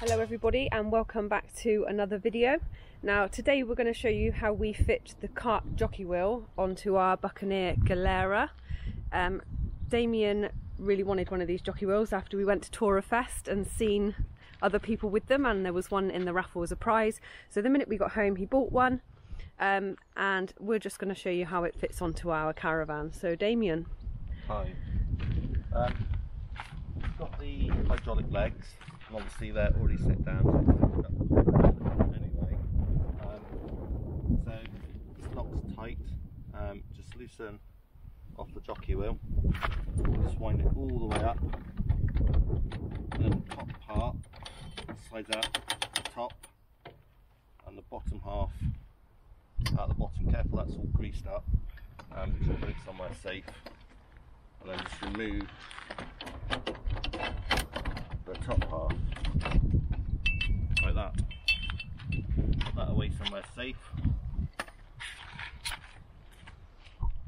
Hello everybody and welcome back to another video. Now today we're going to show you how we fit the Kartt jockey wheel onto our Buccaneer Galera. Um, Damien really wanted one of these jockey wheels after we went to Tourafest and seen other people with them and there was one in the raffle as a prize. So the minute we got home he bought one um, and we're just going to show you how it fits onto our caravan. So Damien. Hi. Um, got the hydraulic legs and obviously they're already set down so anyway. Um, so this lock's tight. Um, just loosen off the jockey wheel. Just wind it all the way up. And then the top part slides out the top and the bottom half at the bottom. Careful that's all greased up. Um, put it somewhere safe. And then just remove the top half like that. Put that away somewhere safe.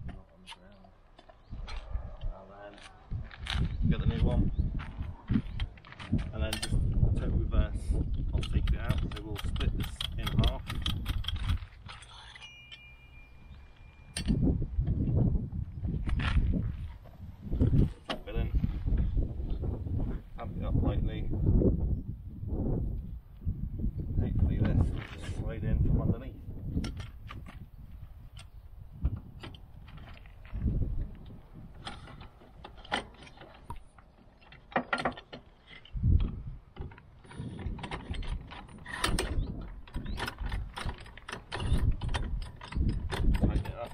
Not on the ground. And then get the new one. And then just total reverse. I'll take it out. So we'll split this in half. Drop it in. Amp it up lightly. Hopefully this will just slide in from underneath. Tighten it up.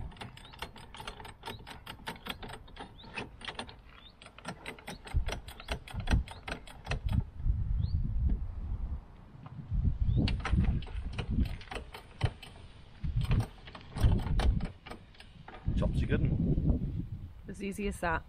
Chops you good. As easy as that.